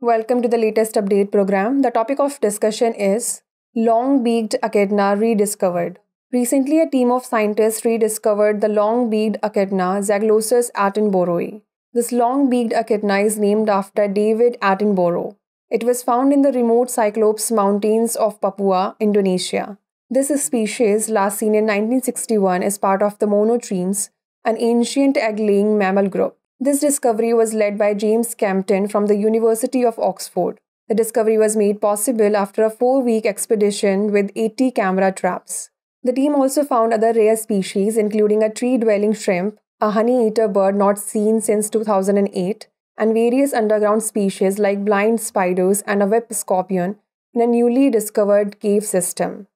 Welcome to the latest update program. The topic of discussion is long beaked echidna rediscovered. Recently, a team of scientists rediscovered the long beaked echidna Zaglossus attenboroughi. This long beaked echidna is named after David Attenborough. It was found in the remote Cyclops Mountains of Papua, Indonesia. This species, last seen in 1961, is part of the monotremes, an ancient egg laying mammal group. This discovery was led by James Kempton from the University of Oxford. The discovery was made possible after a four week expedition with 80 camera traps. The team also found other rare species, including a tree dwelling shrimp, a honey eater bird not seen since 2008, and various underground species like blind spiders and a whip scorpion in a newly discovered cave system.